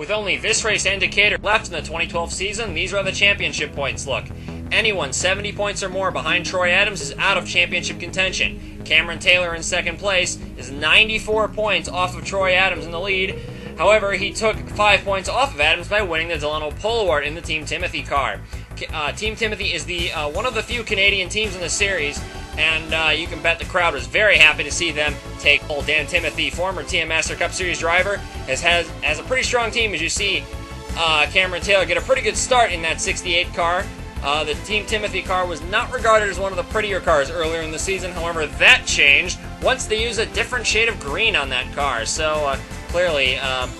With only this race and Decatur left in the 2012 season, these are the championship points look. Anyone 70 points or more behind Troy Adams is out of championship contention. Cameron Taylor in second place is 94 points off of Troy Adams in the lead. However, he took five points off of Adams by winning the Delano Pole Award in the Team Timothy car. Uh, Team Timothy is the uh, one of the few Canadian teams in the series, and uh, you can bet the crowd was very happy to see them take old Dan Timothy, former TM Master Cup Series driver, has has, has a pretty strong team as you see. Uh, Cameron Taylor get a pretty good start in that 68 car. Uh, the Team Timothy car was not regarded as one of the prettier cars earlier in the season. However, that changed once they used a different shade of green on that car. So uh, clearly, um,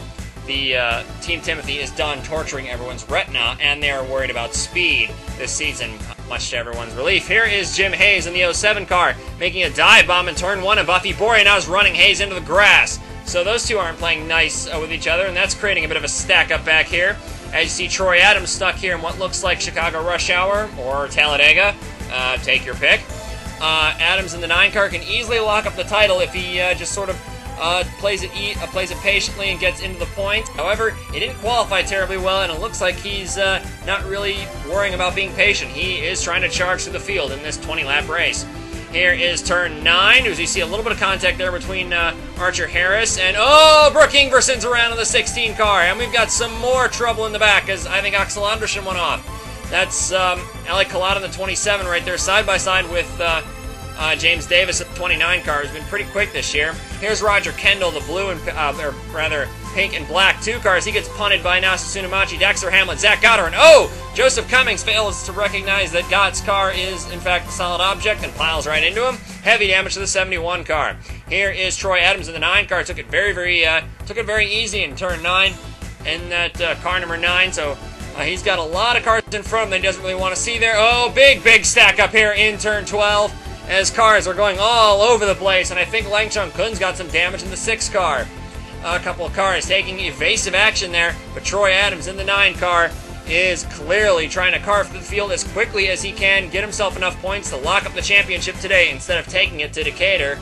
the uh, Team Timothy is done torturing everyone's retina, and they are worried about speed this season, much to everyone's relief. Here is Jim Hayes in the 07 car, making a dive bomb in turn one, and Buffy Boria now is running Hayes into the grass. So those two aren't playing nice uh, with each other, and that's creating a bit of a stack up back here. As you see Troy Adams stuck here in what looks like Chicago Rush Hour or Talladega. Uh, take your pick. Uh, Adams in the 9 car can easily lock up the title if he uh, just sort of uh, plays it e- uh, plays it patiently and gets into the point. However, he didn't qualify terribly well, and it looks like he's uh, not really worrying about being patient. He is trying to charge through the field in this 20 lap race. Here is turn 9, as you see a little bit of contact there between uh, Archer Harris and, oh, Brooke Ingerson's around in the 16 car. And we've got some more trouble in the back as I think Axel Andersson went off. That's um, Alec Collada in the 27 right there, side by side with uh, uh, James Davis at the 29 car, who's been pretty quick this year. Here's Roger Kendall, the blue and, uh, or rather, pink and black two cars. He gets punted by Nasa Tsunamachi, Dexter Hamlet, Zach Goddard, and oh! Joseph Cummings fails to recognize that Gott's car is, in fact, a solid object and piles right into him. Heavy damage to the 71 car. Here is Troy Adams in the 9 car. Took it very, very, uh, took it very easy in turn 9 in that uh, car number 9, so uh, he's got a lot of cars in front of him that he doesn't really want to see there. Oh, big, big stack up here in turn 12 as cars are going all over the place, and I think Lang Chung Kun's got some damage in the 6 car a couple of cars taking evasive action there, but Troy Adams in the 9 car is clearly trying to carve through the field as quickly as he can, get himself enough points to lock up the championship today instead of taking it to Decatur.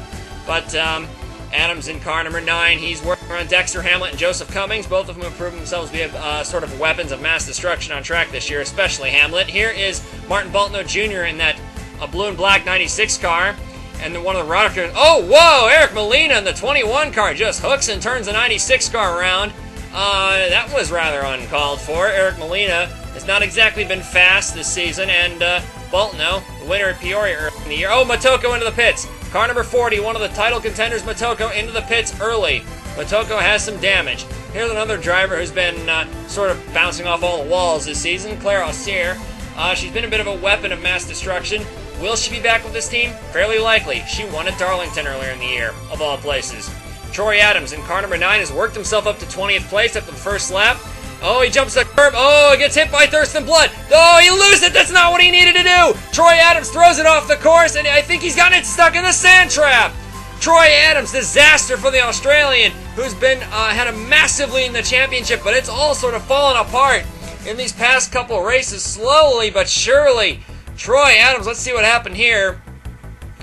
But um, Adams in car number 9, he's working on Dexter Hamlet and Joseph Cummings. Both of them have proven themselves to be uh, sort of weapons of mass destruction on track this year, especially Hamlet. Here is Martin Baltno Jr. in that a blue and black 96 car. And then one of the Roddick oh, whoa, Eric Molina in the 21 car just hooks and turns the 96 car around. Uh, that was rather uncalled for. Eric Molina has not exactly been fast this season, and uh, Baltno, the winner at Peoria early in the year. Oh, Motoko into the pits. Car number 40, one of the title contenders, Motoko, into the pits early. Motoko has some damage. Here's another driver who's been uh, sort of bouncing off all the walls this season, Claire Aussier. Uh, she's been a bit of a weapon of mass destruction. Will she be back with this team? Fairly likely. She won at Darlington earlier in the year, of all places. Troy Adams in car number 9 has worked himself up to 20th place after the first lap. Oh, he jumps the curb. Oh, he gets hit by Thurston Blood. Oh, he loses it. That's not what he needed to do. Troy Adams throws it off the course, and I think he's gotten it stuck in the sand trap. Troy Adams, disaster for the Australian, who's been uh, had a massive lead in the championship, but it's all sort of fallen apart in these past couple races, slowly but surely. Troy Adams, let's see what happened here.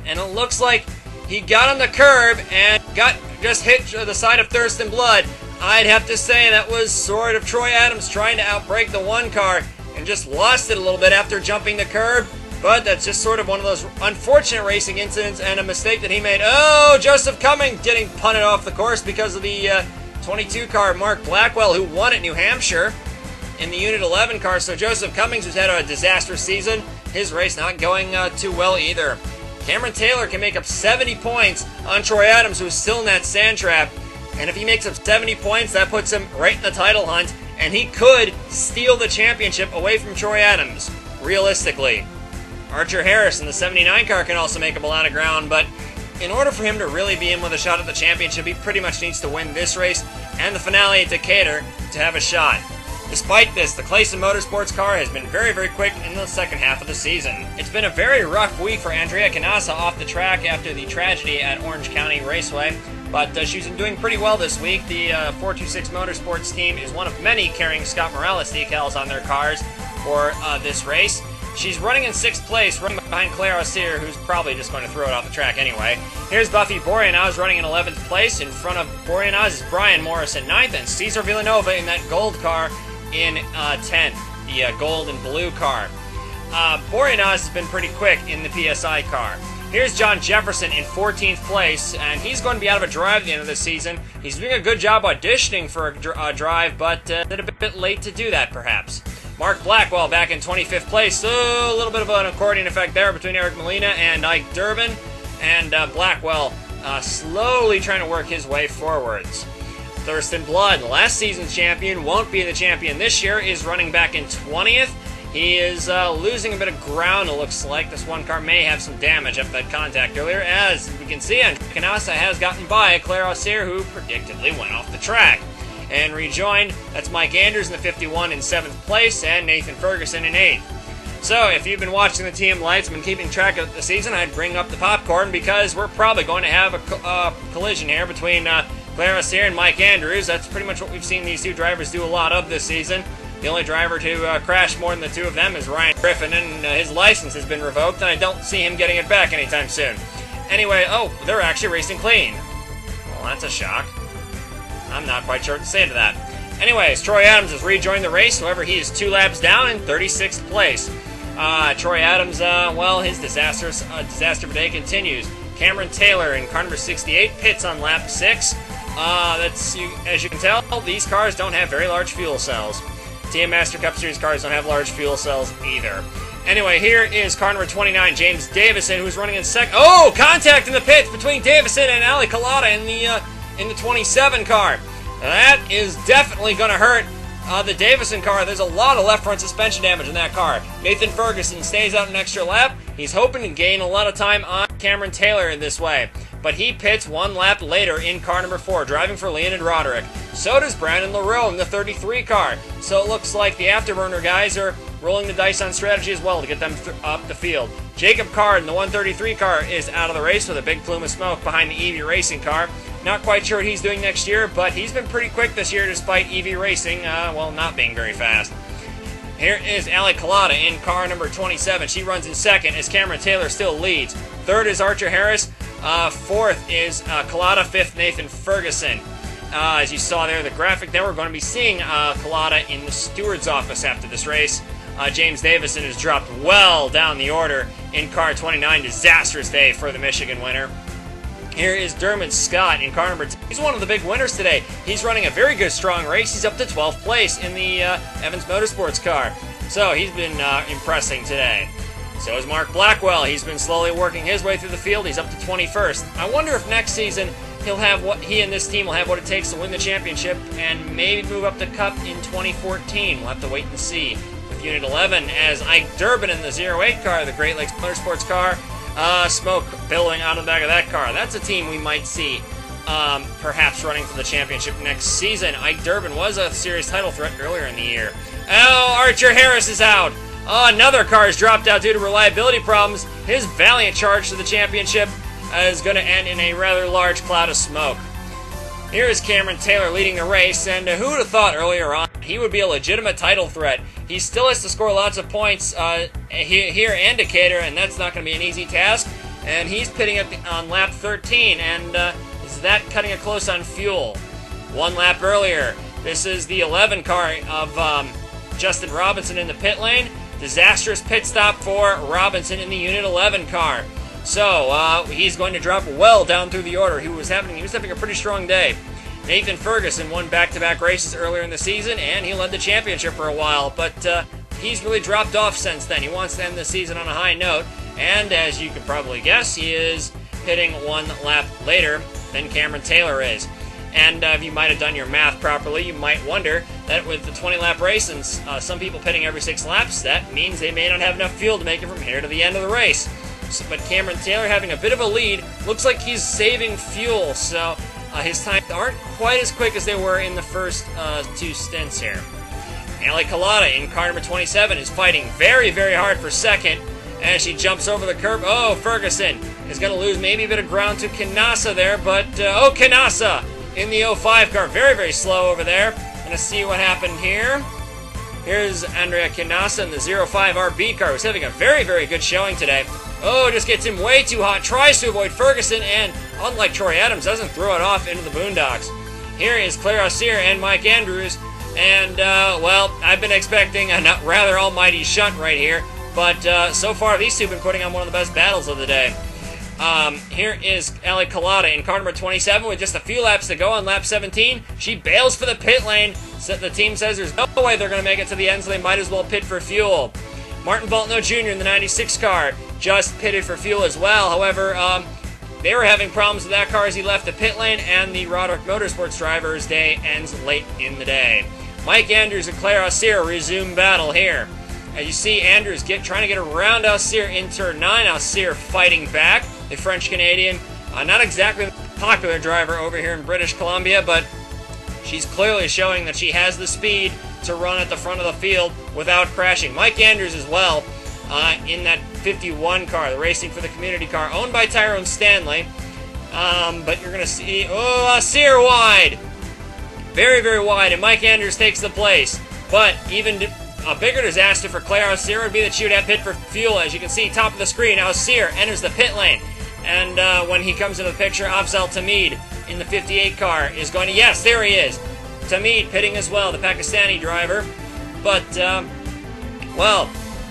And it looks like he got on the curb and got just hit the side of Thurston Blood. I'd have to say that was sort of Troy Adams trying to outbreak the one car and just lost it a little bit after jumping the curb. But that's just sort of one of those unfortunate racing incidents and a mistake that he made. Oh, Joseph Cummings getting punted off the course because of the uh, 22 car Mark Blackwell, who won at New Hampshire in the Unit 11 car. So Joseph Cummings, who's had a disastrous season, his race not going uh, too well either. Cameron Taylor can make up 70 points on Troy Adams, who's still in that sand trap. And if he makes up 70 points, that puts him right in the title hunt, and he could steal the championship away from Troy Adams, realistically. Archer Harris in the 79 car can also make up a lot of ground, but in order for him to really be in with a shot at the championship, he pretty much needs to win this race and the finale at Decatur to have a shot. Despite this, the Clayson Motorsports car has been very, very quick in the second half of the season. It's been a very rough week for Andrea Canassa off the track after the tragedy at Orange County Raceway, but uh, she's been doing pretty well this week. The uh, 426 Motorsports team is one of many carrying Scott Morales decals on their cars for uh, this race. She's running in sixth place, running behind Claire Aussier, who's probably just going to throw it off the track anyway. Here's Buffy Boreanaz running in 11th place. In front of Boreanaz is Brian Morris in 9th, and Cesar Villanova in that gold car in uh, 10th, the uh, gold and blue car. Uh, has been pretty quick in the PSI car. Here's John Jefferson in 14th place, and he's going to be out of a drive at the end of the season. He's doing a good job auditioning for a, dr- a drive, but uh, a bit late to do that, perhaps. Mark Blackwell back in 25th place. So a little bit of an accordion effect there between Eric Molina and Ike Durbin. And uh, Blackwell uh, slowly trying to work his way forwards. Thurston Blood, last season's champion, won't be the champion this year, is running back in 20th. He is uh, losing a bit of ground, it looks like. This one car may have some damage after that contact earlier. As we can see, Canassa has gotten by Claire Aussier, who predictably went off the track and rejoined. That's Mike Andrews in the 51 in 7th place and Nathan Ferguson in 8th. So, if you've been watching the TM Lights and been keeping track of the season, I'd bring up the popcorn because we're probably going to have a uh, collision here between uh, Claire Aussier and Mike Andrews. That's pretty much what we've seen these two drivers do a lot of this season. The only driver to uh, crash more than the two of them is Ryan Griffin, and uh, his license has been revoked, and I don't see him getting it back anytime soon. Anyway, oh, they're actually racing clean. Well, that's a shock. I'm not quite sure what to say to that. Anyways, Troy Adams has rejoined the race. However, he is two laps down in 36th place. Uh, Troy Adams, uh, well, his disastrous uh, disaster day continues. Cameron Taylor in car number 68 pits on lap six. Uh, that's you, as you can tell, these cars don't have very large fuel cells. TM Master Cup Series cars don't have large fuel cells either. Anyway, here is car number 29, James Davison, who's running in second. Oh, contact in the pits between Davison and Ali Collada in the uh, in the 27 car. That is definitely going to hurt uh, the Davison car. There's a lot of left front suspension damage in that car. Nathan Ferguson stays out an extra lap. He's hoping to gain a lot of time on Cameron Taylor in this way. But he pits one lap later in car number four, driving for Leonid Roderick. So does Brandon LaRue in the 33 car. So it looks like the Afterburner guys are rolling the dice on strategy as well to get them th- up the field. Jacob Card in the 133 car is out of the race with a big plume of smoke behind the EV Racing car. Not quite sure what he's doing next year, but he's been pretty quick this year despite EV Racing, uh, well, not being very fast. Here is Ali Collada in car number 27. She runs in second as Cameron Taylor still leads. Third is Archer Harris. Uh, fourth is uh, Collada. Fifth, Nathan Ferguson. Uh, as you saw there, the graphic there, we're going to be seeing uh, Collada in the steward's office after this race. Uh, James Davison has dropped well down the order in car 29. Disastrous day for the Michigan winner. Here is Dermot Scott in car number two. He's one of the big winners today. He's running a very good, strong race. He's up to 12th place in the uh, Evans Motorsports car. So he's been uh, impressing today. So is Mark Blackwell. He's been slowly working his way through the field. He's up to 21st. I wonder if next season he'll have what he and this team will have what it takes to win the championship and maybe move up the cup in 2014. We'll have to wait and see. With Unit 11 as Ike Durbin in the 08 car, the Great Lakes Motorsports car, uh, smoke billowing out of the back of that car. That's a team we might see um, perhaps running for the championship next season. Ike Durbin was a serious title threat earlier in the year. Oh, Archer Harris is out. Oh, another car has dropped out due to reliability problems. His valiant charge to the championship is going to end in a rather large cloud of smoke. Here is Cameron Taylor leading the race, and who would have thought earlier on he would be a legitimate title threat? He still has to score lots of points uh, here and Decatur, and that's not going to be an easy task. And he's pitting up on lap 13, and uh, is that cutting it close on fuel? One lap earlier, this is the 11 car of um, Justin Robinson in the pit lane. Disastrous pit stop for Robinson in the Unit 11 car. So uh, he's going to drop well down through the order. He was having he was having a pretty strong day. Nathan Ferguson won back-to-back races earlier in the season, and he led the championship for a while. But uh, he's really dropped off since then. He wants to end the season on a high note, and as you can probably guess, he is hitting one lap later than Cameron Taylor is. And uh, if you might have done your math properly, you might wonder that with the 20 lap race and uh, some people pitting every six laps, that means they may not have enough fuel to make it from here to the end of the race. So, but Cameron Taylor having a bit of a lead looks like he's saving fuel, so uh, his times aren't quite as quick as they were in the first uh, two stints here. Ali Collada in car number 27 is fighting very, very hard for second as she jumps over the curb. Oh, Ferguson is going to lose maybe a bit of ground to Canassa there, but uh, oh, Canassa in the 05 car, very, very slow over there. Gonna see what happened here. Here's Andrea Canassa in the 05 RB car, who's having a very, very good showing today. Oh, just gets him way too hot, tries to avoid Ferguson, and unlike Troy Adams, doesn't throw it off into the boondocks. Here is Claire Aussier and Mike Andrews, and, uh, well, I've been expecting a rather almighty shunt right here, but uh, so far these two have been putting on one of the best battles of the day. Um, here is Ali Collada in car number 27 with just a few laps to go on lap 17. She bails for the pit lane. So the team says there's no way they're going to make it to the end, so they might as well pit for fuel. Martin Baltno Jr. in the 96 car just pitted for fuel as well. However, um, they were having problems with that car as he left the pit lane, and the Roderick Motorsports driver's day ends late in the day. Mike Andrews and Claire Aussier resume battle here. As you see, Andrews get trying to get around Aussier in turn 9. Aussier fighting back the French Canadian. Uh, not exactly popular driver over here in British Columbia, but she's clearly showing that she has the speed to run at the front of the field without crashing. Mike Andrews as well uh, in that 51 car, the Racing for the Community car, owned by Tyrone Stanley. Um, but you're going to see, oh, Sear wide. Very, very wide, and Mike Andrews takes the place. But even a bigger disaster for Claire Aussier would be that she would have pit for fuel. As you can see, top of the screen, Aussier enters the pit lane. And uh, when he comes into the picture, Afzal Tamid in the 58 car is going to. Yes, there he is. Tamid pitting as well, the Pakistani driver. But, um, well,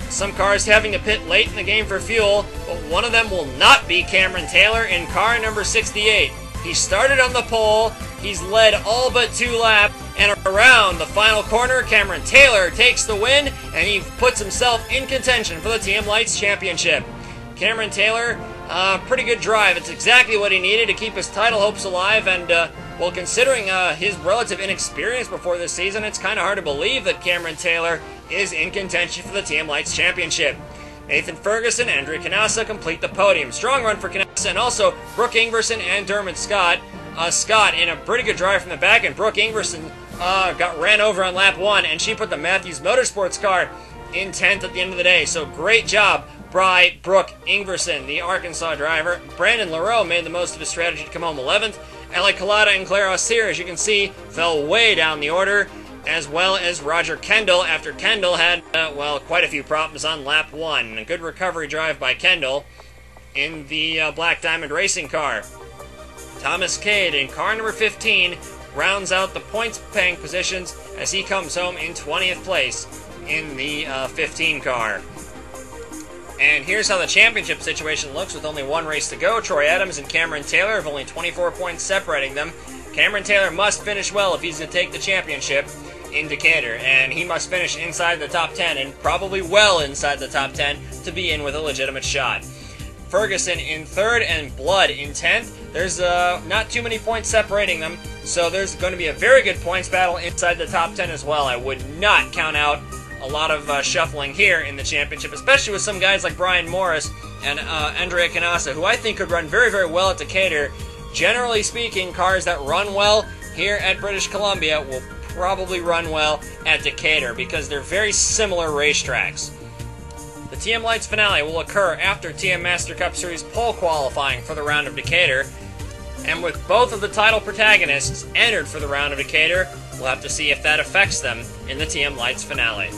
some cars having to pit late in the game for fuel, but one of them will not be Cameron Taylor in car number 68. He started on the pole, he's led all but two laps, and around the final corner, Cameron Taylor takes the win, and he puts himself in contention for the TM Lights Championship. Cameron Taylor uh, pretty good drive. It's exactly what he needed to keep his title hopes alive. And, uh, well, considering uh, his relative inexperience before this season, it's kind of hard to believe that Cameron Taylor is in contention for the TM Lights Championship. Nathan Ferguson, Andrea Canassa complete the podium. Strong run for Canassa, and also Brooke Ingerson and Dermot Scott. Uh, Scott in a pretty good drive from the back, and Brooke Ingverson uh, got ran over on lap one, and she put the Matthews Motorsports car in 10th at the end of the day. So great job Bry Brooke Ingverson, the Arkansas driver. Brandon LaRue made the most of his strategy to come home 11th. Ali Collada and Claire Aussier, as you can see, fell way down the order, as well as Roger Kendall after Kendall had, uh, well, quite a few problems on lap one. A good recovery drive by Kendall in the uh, Black Diamond Racing car. Thomas Cade in car number 15 rounds out the points paying positions as he comes home in 20th place in the uh, 15 car. And here's how the championship situation looks with only one race to go. Troy Adams and Cameron Taylor have only 24 points separating them. Cameron Taylor must finish well if he's going to take the championship in Decatur, and he must finish inside the top 10 and probably well inside the top 10 to be in with a legitimate shot. Ferguson in third and Blood in 10th. There's uh, not too many points separating them, so there's going to be a very good points battle inside the top 10 as well. I would not count out a lot of uh, shuffling here in the championship, especially with some guys like Brian Morris and uh, Andrea Canassa, who I think could run very, very well at Decatur. Generally speaking, cars that run well here at British Columbia will probably run well at Decatur because they're very similar racetracks. The TM Lights finale will occur after TM Master Cup Series pole qualifying for the round of Decatur. And with both of the title protagonists entered for the round of Decatur, we'll have to see if that affects them in the TM Lights finale.